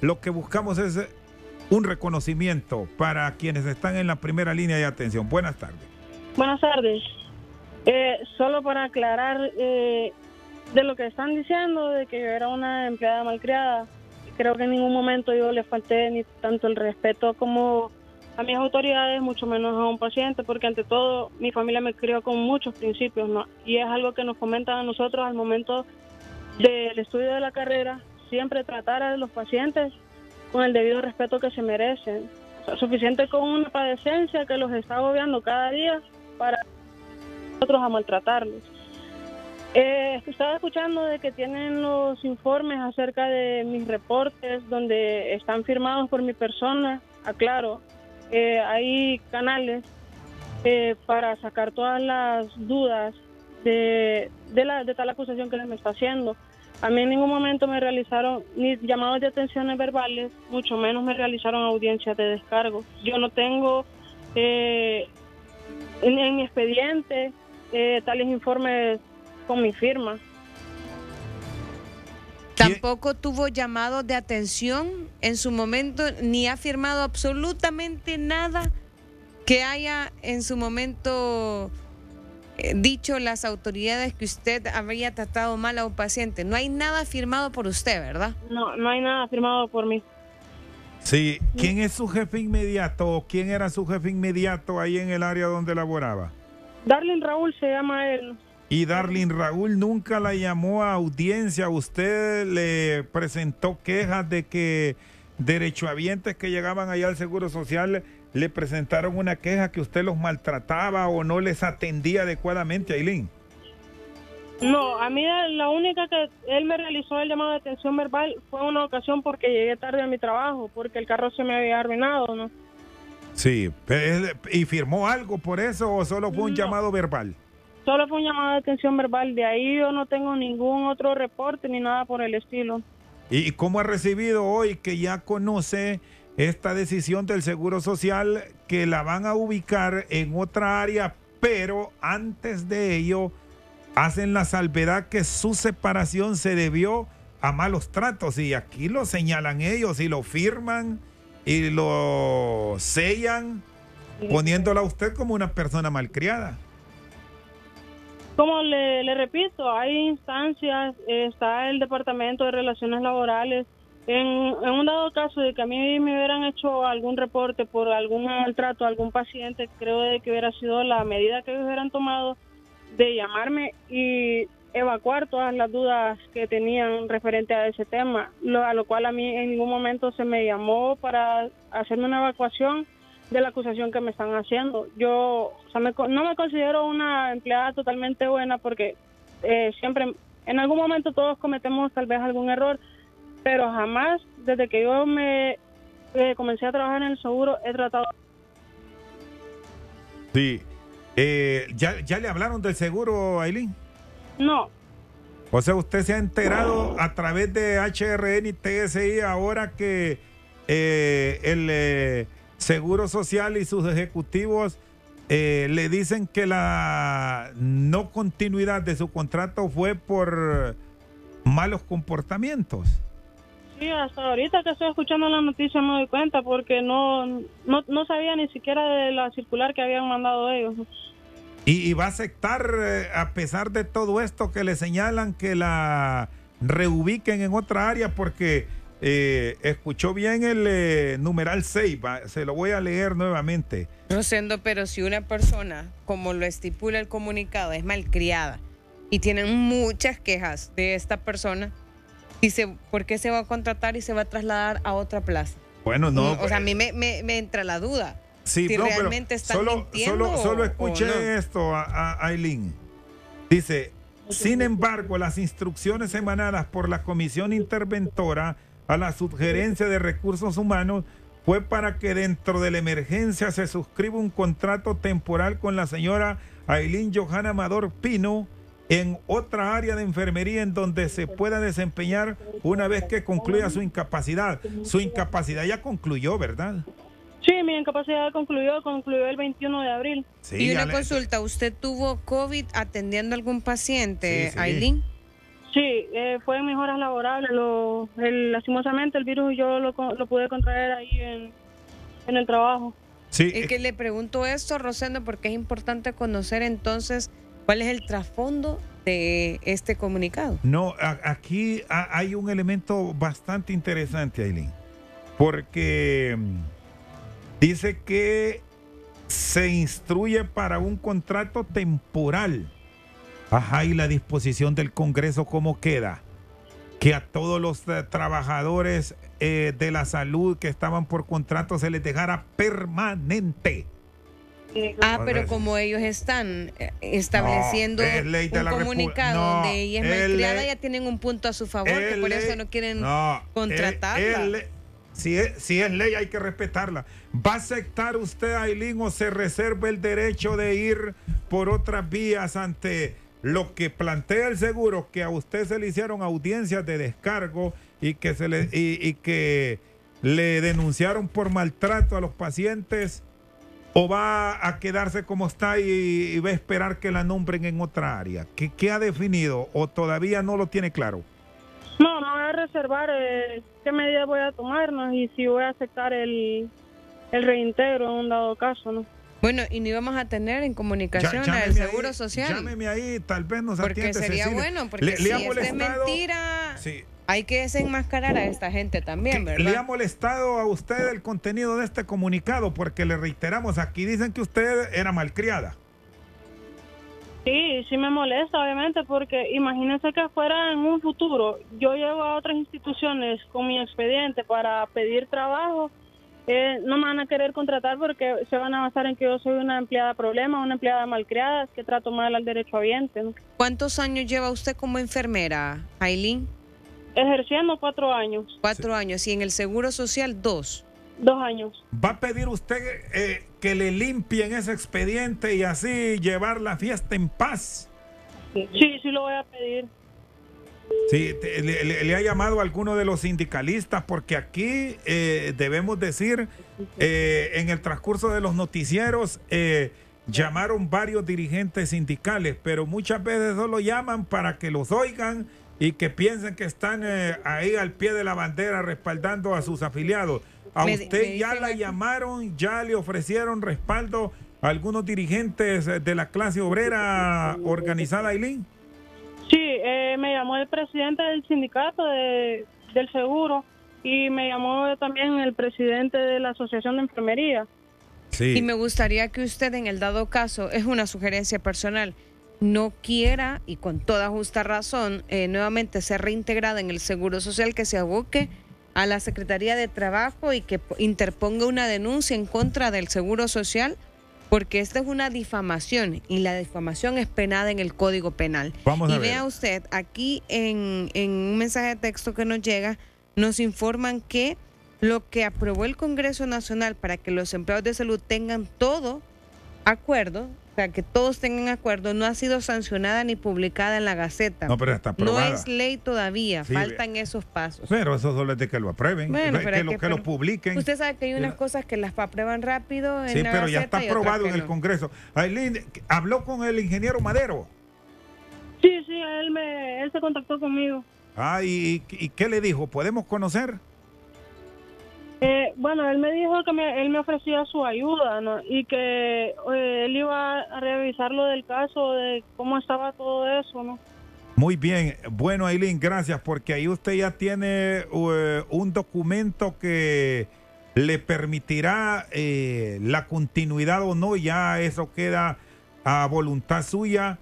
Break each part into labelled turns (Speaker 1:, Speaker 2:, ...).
Speaker 1: lo que buscamos es un reconocimiento para quienes están en la primera línea de atención. Buenas tardes.
Speaker 2: Buenas tardes. Eh, solo para aclarar eh, de lo que están diciendo, de que yo era una empleada malcriada, creo que en ningún momento yo le falté ni tanto el respeto como a mis autoridades, mucho menos a un paciente, porque ante todo mi familia me crió con muchos principios, ¿no? Y es algo que nos comentan a nosotros al momento del estudio de la carrera, siempre tratar a los pacientes con el debido respeto que se merecen. suficiente con una padecencia que los está agobiando cada día para nosotros a maltratarlos. Eh, estaba escuchando de que tienen los informes acerca de mis reportes donde están firmados por mi persona. Aclaro, eh, hay canales eh, para sacar todas las dudas de, de, la, de tal acusación que les me está haciendo. A mí en ningún momento me realizaron ni llamados de atenciones verbales, mucho menos me realizaron audiencias de descargo. Yo no tengo eh, en, mi expediente eh, tales informes con mi firma.
Speaker 3: Tampoco tuvo llamados de atención en su momento, ni ha firmado absolutamente nada que haya en su momento dicho las autoridades que usted habría tratado mal a un paciente. No hay nada firmado por usted, ¿verdad?
Speaker 2: No, no hay nada firmado por mí.
Speaker 1: Sí, ¿quién es su jefe inmediato o quién era su jefe inmediato ahí en el área donde laboraba?
Speaker 2: Darlin Raúl se llama él.
Speaker 1: Y Darlin Raúl nunca la llamó a audiencia. Usted le presentó quejas de que derechohabientes que llegaban allá al Seguro Social le presentaron una queja que usted los maltrataba o no les atendía adecuadamente, Aileen?
Speaker 2: No, a mí la única que él me realizó el llamado de atención verbal fue una ocasión porque llegué tarde a mi trabajo, porque el carro se me había arruinado, ¿no?
Speaker 1: Sí, ¿y firmó algo por eso o solo fue un llamado verbal?
Speaker 2: Solo fue un llamado de atención verbal, de ahí yo no tengo ningún otro reporte ni nada por el estilo.
Speaker 1: ¿Y cómo ha recibido hoy que ya conoce esta decisión del Seguro Social que la van a ubicar en otra área, pero antes de ello hacen la salvedad que su separación se debió a malos tratos y aquí lo señalan ellos y lo firman y lo sellan poniéndola a usted como una persona malcriada.
Speaker 2: Como le, le repito, hay instancias, está el Departamento de Relaciones Laborales, en, un dado caso de que a mí me hubieran hecho algún reporte por algún maltrato a algún paciente, creo de que hubiera sido la medida que hubieran tomado de llamarme y evacuar todas las dudas que tenían referente a ese tema, lo, a lo cual a mí en ningún momento se me llamó para hacerme una evacuación de la acusación que me están haciendo. Yo no me considero una empleada totalmente buena porque eh, siempre, en algún momento todos cometemos tal vez algún error, pero jamás, desde que yo me eh, comencé a trabajar en el seguro, he tratado.
Speaker 1: Sí. Eh, ¿ya, ¿Ya le hablaron del seguro, Aileen?
Speaker 2: No.
Speaker 1: O sea, usted se ha enterado a través de HRN y TSI ahora que eh, el Seguro Social y sus ejecutivos le dicen que la no continuidad de su contrato fue por malos comportamientos.
Speaker 2: Sí, hasta ahorita que estoy escuchando la noticia me doy cuenta porque no, no, sabía ni siquiera de la circular que habían mandado ellos.
Speaker 1: ¿Y, va a aceptar, eh, a pesar de todo esto, que le señalan que la reubiquen en otra área? Porque eh, escuchó bien el eh, numeral 6, se lo voy a leer nuevamente.
Speaker 3: Rosendo, pero si una persona, como lo estipula el comunicado, es malcriada y tienen muchas quejas de esta persona, Dice, ¿por qué se va a contratar y se va a trasladar a otra plaza?
Speaker 1: Bueno, no.
Speaker 3: O sea, a mí me, entra la duda. Sí, si realmente están
Speaker 1: solo, solo, solo escuché esto a Aileen. Dice, sin embargo, las instrucciones emanadas por la Comisión Interventora a la Sugerencia de Recursos Humanos fue para que dentro de la emergencia se suscriba un contrato temporal con la señora Aileen Johanna Amador Pino en otra área de enfermería en donde se pueda desempeñar una vez que concluya su incapacidad. Su incapacidad ya concluyó, ¿verdad?
Speaker 2: Sí, mi incapacidad concluyó, concluyó el 21 de abril.
Speaker 3: y una consulta, ¿usted tuvo COVID atendiendo a algún paciente, Aileen?
Speaker 2: Sí, eh, fue en mis horas laborables. Lo, el, lastimosamente el virus yo lo, co- lo pude contraer ahí en, en el trabajo.
Speaker 1: Sí,
Speaker 3: Es que le pregunto esto, Rosendo, porque es importante conocer entonces cuál es el trasfondo de este comunicado.
Speaker 1: No, aquí ha- hay un elemento bastante interesante, Aileen, porque mm, dice que se instruye para un contrato temporal. Ajá, y la disposición del Congreso, ¿cómo queda? Que a todos los eh, trabajadores eh, de la salud que estaban por contrato se les dejara permanente.
Speaker 3: Ah, pero como ellos están eh, estableciendo
Speaker 1: No, es ley de
Speaker 3: un
Speaker 1: la
Speaker 3: comunicado
Speaker 1: no,
Speaker 3: donde ella es malcriada, ya tienen un punto a su favor, que por eso no quieren
Speaker 1: No,
Speaker 3: contratarla.
Speaker 1: es- si, es, si es ley hay que respetarla. ¿Va a aceptar usted, Aileen, o se reserva el derecho de ir por otras vías ante lo que plantea el seguro, que a usted se le hicieron audiencias de descargo y que, se le, y, y que le denunciaron por maltrato a los pacientes? ¿O va a quedarse como está y, y va a esperar que la nombren en otra área? ¿Qué, qué ha definido o todavía no lo tiene claro?
Speaker 2: No, no voy a reservar eh, qué medidas voy a tomar ¿no? y si voy a aceptar el, el reintegro en un dado caso. ¿no?
Speaker 3: Bueno, y no íbamos a tener en comunicación
Speaker 1: Ya- llámeme
Speaker 3: Seguro
Speaker 1: ahí,
Speaker 3: Social.
Speaker 1: Llámeme ahí, tal vez nos
Speaker 3: Porque
Speaker 1: atiende
Speaker 3: sería
Speaker 1: Cecilia.
Speaker 3: bueno, porque
Speaker 1: Le-
Speaker 3: si
Speaker 1: le ha
Speaker 3: esto es mentira,
Speaker 1: Sí.
Speaker 3: Hay que desenmascarar a esta gente también,
Speaker 1: ¿Le ha
Speaker 3: ¿verdad?
Speaker 1: molestado a usted el contenido de este comunicado? Porque le reiteramos, aquí dicen que usted era malcriada.
Speaker 2: Sí, sí me molesta, obviamente, porque imagínense que fuera en un futuro, yo llego a otras instituciones con mi expediente para pedir trabajo, eh, no me van a querer contratar porque se van a basar en que yo soy una empleada problema, una empleada malcriada, que trato mal al derecho habiente. ¿no?
Speaker 3: ¿Cuántos años lleva usted como enfermera, Aileen?
Speaker 2: Ejerciendo cuatro años,
Speaker 3: Cuatro años. Y en el Seguro Social, dos.
Speaker 2: dos años.
Speaker 1: ¿Va a pedir usted eh, que le limpien ese expediente y así llevar la fiesta en paz?
Speaker 2: Sí, sí lo voy a pedir.
Speaker 1: Sí, te- le, le- le ha llamado a alguno de los sindicalistas porque aquí eh, debemos decir, eh, en el transcurso de los noticieros, eh, llamaron varios dirigentes sindicales, pero muchas veces solo llaman para que los oigan y que piensen que están eh, ahí al pie de la bandera respaldando a sus afiliados. A
Speaker 3: Me-
Speaker 1: usted
Speaker 3: me
Speaker 1: ya la
Speaker 3: aquí-
Speaker 1: llamaron, ya le ofrecieron respaldo a algunos dirigentes eh, de la clase obrera organizada, Aileen.
Speaker 2: Sí, eh, me llamó el presidente del sindicato de- del seguro y me llamó también el presidente de la Asociación de Enfermería.
Speaker 1: Sí.
Speaker 3: Y me gustaría que usted, en el dado caso, es una sugerencia personal, no quiera, y con toda justa razón, eh, nuevamente ser reintegrada en el Seguro Social, que se aboque a la Secretaría de Trabajo y que po- interponga una denuncia en contra del Seguro Social, porque esta es una difamación y la difamación es penada en el Código Penal.
Speaker 1: Vamos a
Speaker 3: y
Speaker 1: ver.
Speaker 3: vea usted, aquí en, en un mensaje de texto que nos llega, nos informan que lo que aprobó el Congreso Nacional para que los empleados de salud tengan todo acuerdo, sea, que todos tengan acuerdo, no ha sido sancionada ni publicada en la Gaceta.
Speaker 1: No, pero está
Speaker 3: No
Speaker 1: aprobada.
Speaker 3: es ley todavía,
Speaker 1: Sí,
Speaker 3: faltan esos pasos.
Speaker 1: Pero eso solo es de que lo aprueben,
Speaker 3: Bueno,
Speaker 1: que,
Speaker 3: pero
Speaker 1: lo,
Speaker 3: que
Speaker 1: que lo publiquen.
Speaker 3: Usted sabe que hay unas cosas que las aprueban rápido en
Speaker 1: Sí,
Speaker 3: la
Speaker 1: pero ya está aprobado en el
Speaker 3: no.
Speaker 1: Congreso. Aileen, habló con el ingeniero Madero.
Speaker 2: Sí, sí, él, me, él se contactó conmigo.
Speaker 1: Ah, ¿y, y qué le dijo? ¿Podemos conocer?
Speaker 2: Eh, bueno, él me dijo que me, él me ofrecía su ayuda y que eh, él iba a revisar lo del caso, de cómo estaba todo eso, ¿no?
Speaker 1: Muy bien. Bueno, Aileen, gracias, porque ahí usted ya tiene eh, un documento que le permitirá eh, la continuidad o no. Ya eso queda a voluntad suya.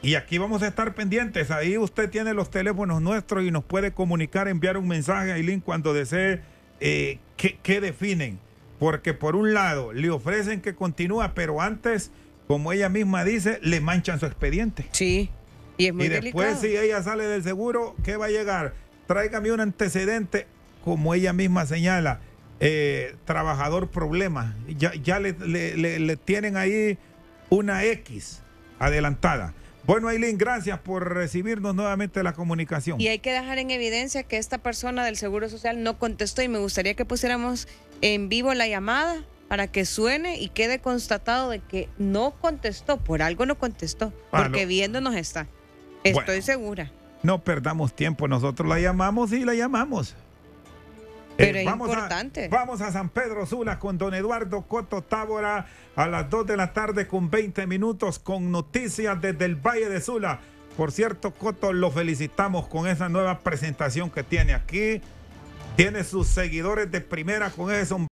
Speaker 1: Y aquí vamos a estar pendientes. Ahí usted tiene los teléfonos nuestros y nos puede comunicar, enviar un mensaje, Aileen, cuando desee eh, qué, qué definen. Porque por un lado le ofrecen que continúa, pero antes, como ella misma dice, le manchan su expediente.
Speaker 3: Sí, y es muy
Speaker 1: y después,
Speaker 3: delicado.
Speaker 1: si ella sale del seguro, ¿qué va a llegar? Tráigame un antecedente, como ella misma señala, eh, trabajador problema. Ya, ya le, le- le- le tienen ahí una X adelantada. Bueno, Aileen, gracias por recibirnos nuevamente la comunicación.
Speaker 3: Y hay que dejar en evidencia que esta persona del Seguro Social no contestó y me gustaría que pusiéramos en vivo la llamada para que suene y quede constatado de que no contestó, por algo no contestó,
Speaker 1: Ah,
Speaker 3: porque
Speaker 1: no.
Speaker 3: viéndonos está. Estoy
Speaker 1: Bueno.
Speaker 3: segura.
Speaker 1: no perdamos tiempo, nosotros la llamamos y la llamamos.
Speaker 3: Pero es
Speaker 1: vamos
Speaker 3: importante.
Speaker 1: A, vamos a San Pedro Sula con don Eduardo Coto Tábora a las 2 de la tarde con 20 minutos con noticias desde el Valle de Sula. Por cierto, Coto, lo felicitamos con esa nueva presentación que tiene aquí. Tiene sus seguidores de primera con ese